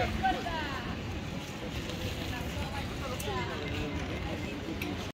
got to.